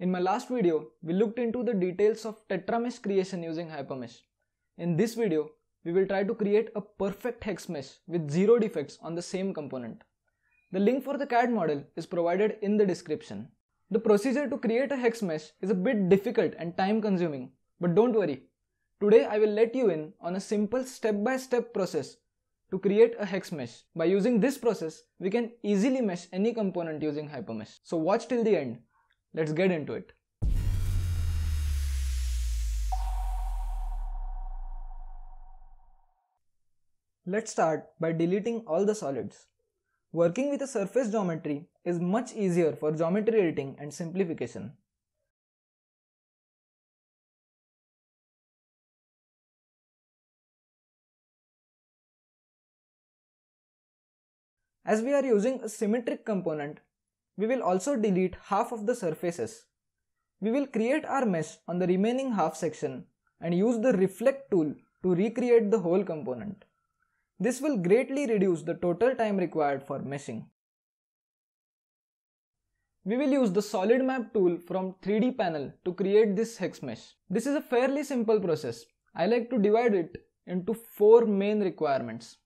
In my last video, we looked into the details of tetramesh creation using Hypermesh. In this video, we will try to create a perfect hex mesh with zero defects on the same component. The link for the CAD model is provided in the description. The procedure to create a hex mesh is a bit difficult and time consuming, but don't worry. Today I will let you in on a simple step-by-step -step process to create a hex mesh. By using this process, we can easily mesh any component using Hypermesh. So watch till the end. Let's get into it. Let's start by deleting all the solids. Working with a surface geometry is much easier for geometry editing and simplification. As we are using a symmetric component, we will also delete half of the surfaces. We will create our mesh on the remaining half section and use the reflect tool to recreate the whole component. This will greatly reduce the total time required for meshing. We will use the solid map tool from 3D panel to create this hex mesh. This is a fairly simple process. I like to divide it into four main requirements.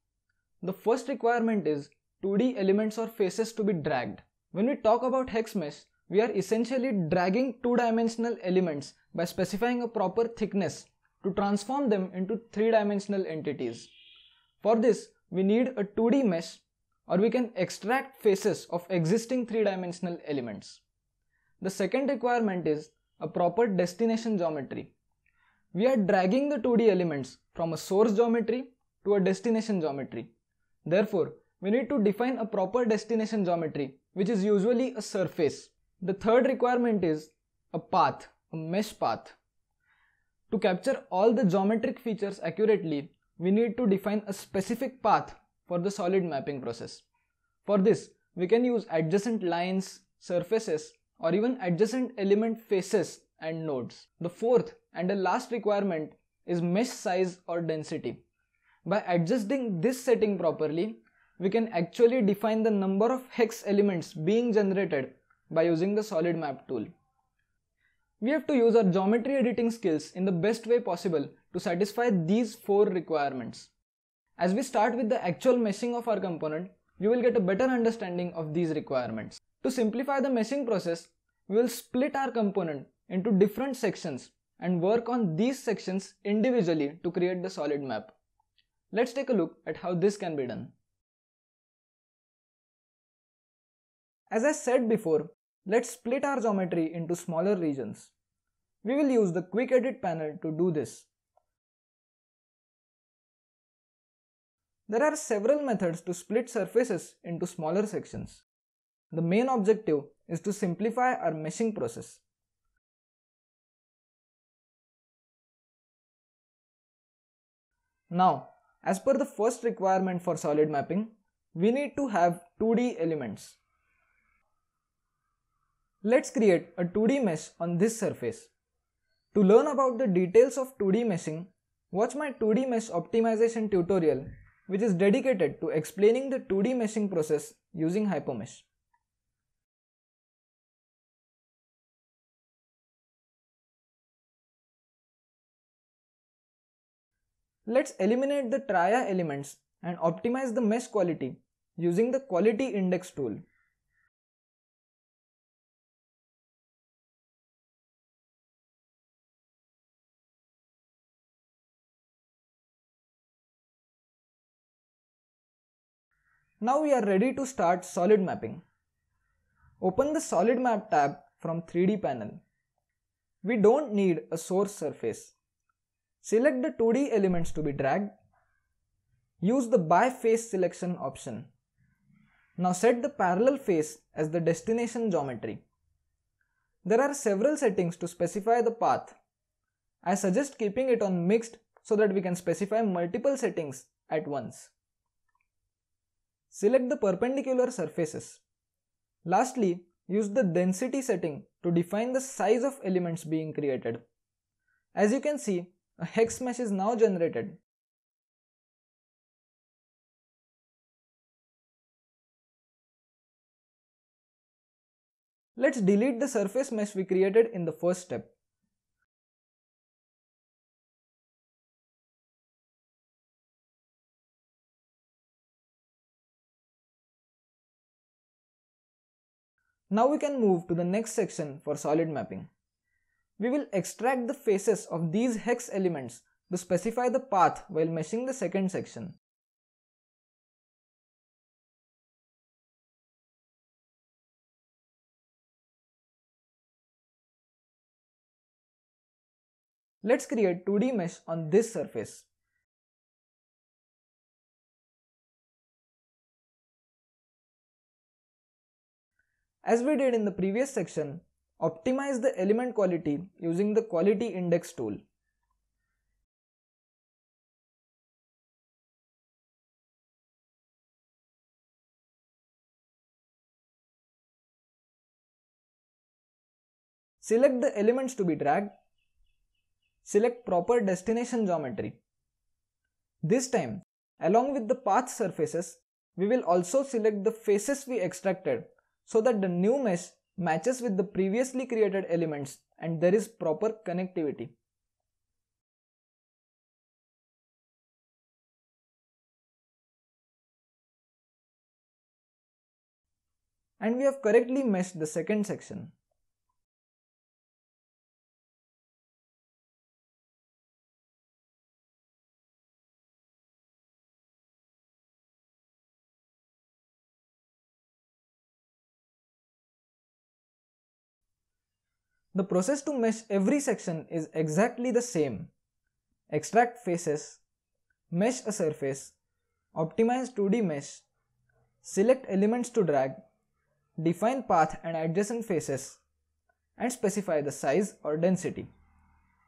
The first requirement is 2D elements or faces to be dragged. When we talk about hex mesh, we are essentially dragging two-dimensional elements by specifying a proper thickness to transform them into three-dimensional entities. For this, we need a 2D mesh or we can extract faces of existing three-dimensional elements. The second requirement is a proper destination geometry. We are dragging the 2D elements from a source geometry to a destination geometry. Therefore, we need to define a proper destination geometry which is usually a surface. The third requirement is a path, a mesh path. To capture all the geometric features accurately, we need to define a specific path for the solid mapping process. For this, we can use adjacent lines, surfaces, or even adjacent element faces and nodes. The fourth and the last requirement is mesh size or density. By adjusting this setting properly, we can actually define the number of hex elements being generated by using the solid map tool. We have to use our geometry editing skills in the best way possible to satisfy these four requirements. As we start with the actual meshing of our component, you will get a better understanding of these requirements. To simplify the meshing process, we will split our component into different sections and work on these sections individually to create the solid map. Let's take a look at how this can be done. As I said before, let's split our geometry into smaller regions. We will use the quick edit panel to do this. There are several methods to split surfaces into smaller sections. The main objective is to simplify our meshing process. Now, as per the first requirement for solid mapping, we need to have 2D elements. Let's create a 2D mesh on this surface. To learn about the details of 2D meshing, watch my 2D mesh optimization tutorial which is dedicated to explaining the 2D meshing process using Hypermesh. Let's eliminate the tria elements and optimize the mesh quality using the quality index tool. Now we are ready to start solid mapping. Open the solid map tab from 3D panel. We don't need a source surface. Select the 2D elements to be dragged. Use the by face selection option. Now set the parallel face as the destination geometry. There are several settings to specify the path. I suggest keeping it on mixed so that we can specify multiple settings at once. Select the perpendicular surfaces. Lastly, use the density setting to define the size of elements being created. As you can see, a hex mesh is now generated. Let's delete the surface mesh we created in the first step. Now we can move to the next section for solid mapping. We will extract the faces of these hex elements to specify the path while meshing the second section. Let's create 2D mesh on this surface. As we did in the previous section, optimize the element quality using the quality index tool. Select the elements to be dragged. Select proper destination geometry. This time, along with the path surfaces, we will also select the faces we extracted so that the new mesh matches with the previously created elements and there is proper connectivity. And we have correctly meshed the second section. The process to mesh every section is exactly the same. Extract faces, mesh a surface, optimize 2D mesh, select elements to drag, define path and adjacent faces, and specify the size or density.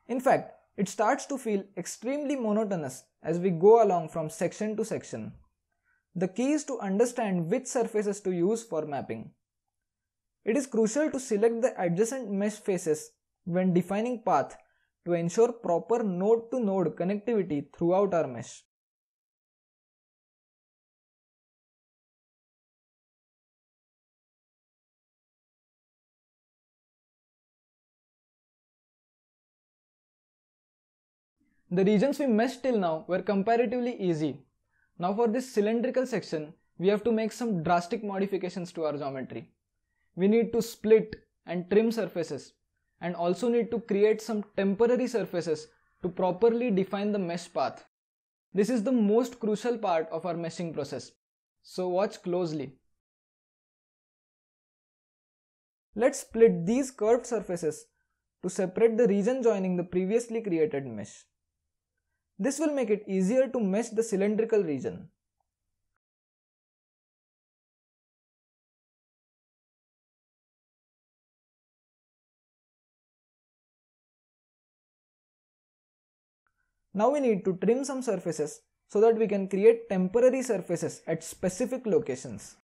In fact, it starts to feel extremely monotonous as we go along from section to section. The key is to understand which surfaces to use for mapping. It is crucial to select the adjacent mesh faces when defining path to ensure proper node-to-node -node connectivity throughout our mesh. The regions we meshed till now were comparatively easy. Now for this cylindrical section, we have to make some drastic modifications to our geometry we need to split and trim surfaces and also need to create some temporary surfaces to properly define the mesh path. This is the most crucial part of our meshing process. So watch closely. Let's split these curved surfaces to separate the region joining the previously created mesh. This will make it easier to mesh the cylindrical region. Now we need to trim some surfaces so that we can create temporary surfaces at specific locations.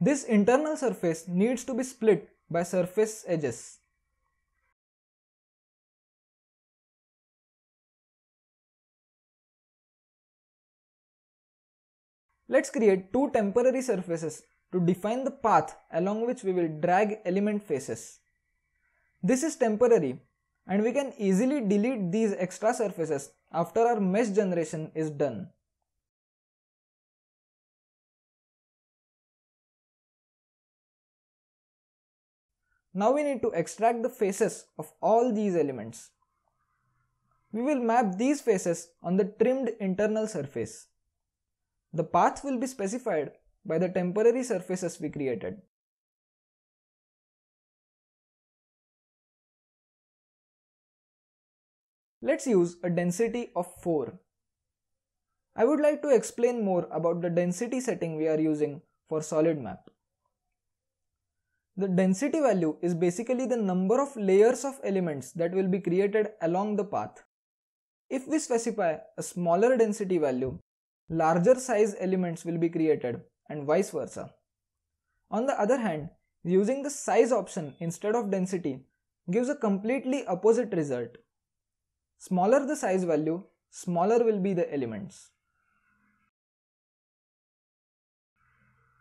This internal surface needs to be split by surface edges. Let's create two temporary surfaces to define the path along which we will drag element faces. This is temporary and we can easily delete these extra surfaces after our mesh generation is done. Now we need to extract the faces of all these elements. We will map these faces on the trimmed internal surface. The path will be specified by the temporary surfaces we created. Let's use a density of 4. I would like to explain more about the density setting we are using for solid map. The density value is basically the number of layers of elements that will be created along the path. If we specify a smaller density value, larger size elements will be created and vice versa. On the other hand, using the size option instead of density gives a completely opposite result. Smaller the size value, smaller will be the elements.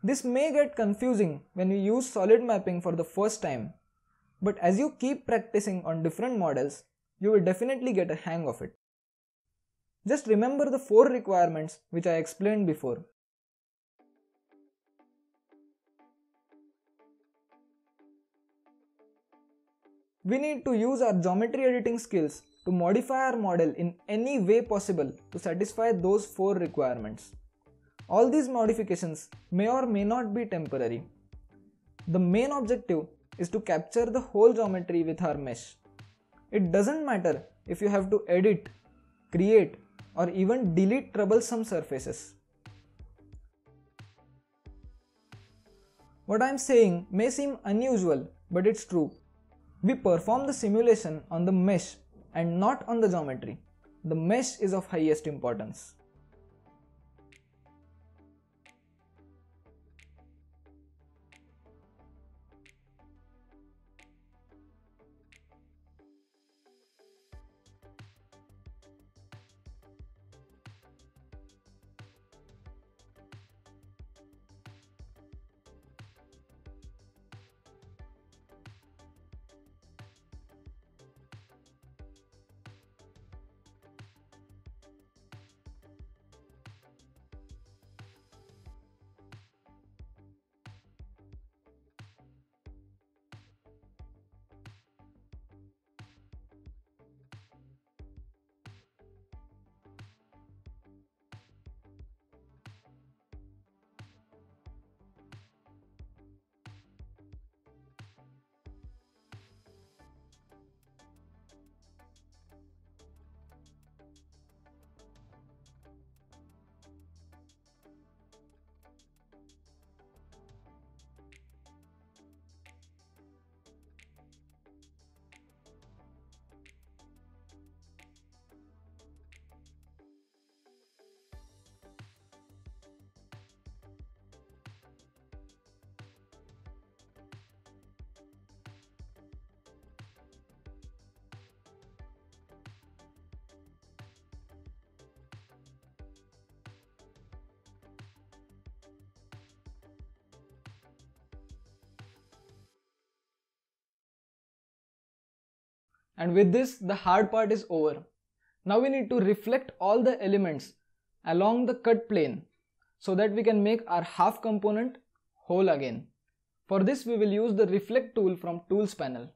This may get confusing when you use solid mapping for the first time, but as you keep practicing on different models, you will definitely get a hang of it. Just remember the four requirements which I explained before. We need to use our geometry editing skills to modify our model in any way possible to satisfy those four requirements. All these modifications may or may not be temporary. The main objective is to capture the whole geometry with our mesh. It doesn't matter if you have to edit, create or even delete troublesome surfaces. What I am saying may seem unusual but it's true. We perform the simulation on the mesh and not on the geometry. The mesh is of highest importance. And with this, the hard part is over. Now we need to reflect all the elements along the cut plane so that we can make our half component whole again. For this we will use the reflect tool from tools panel.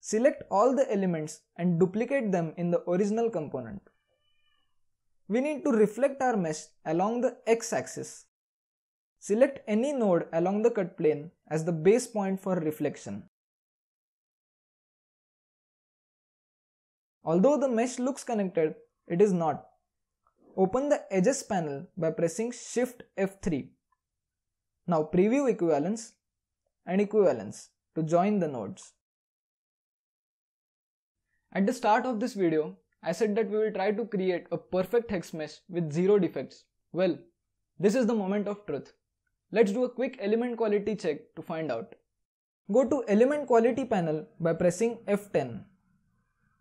Select all the elements and duplicate them in the original component. We need to reflect our mesh along the x-axis. Select any node along the cut plane as the base point for reflection. Although the mesh looks connected, it is not. Open the edges panel by pressing Shift F3. Now preview equivalence and equivalence to join the nodes. At the start of this video, I said that we will try to create a perfect hex mesh with zero defects. Well, this is the moment of truth. Let's do a quick element quality check to find out. Go to element quality panel by pressing F10.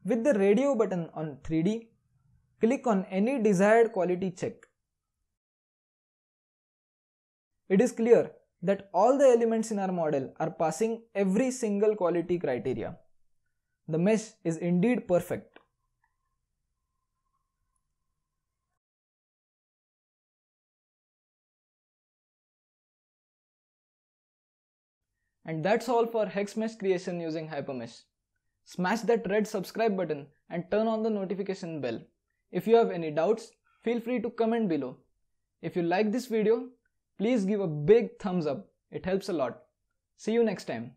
With the radio button on 3D, click on any desired quality check. It is clear that all the elements in our model are passing every single quality criteria. The mesh is indeed perfect. And that's all for hex mesh creation using Hypermesh. Smash that red subscribe button and turn on the notification bell. If you have any doubts, feel free to comment below. If you like this video, please give a big thumbs up. It helps a lot. See you next time.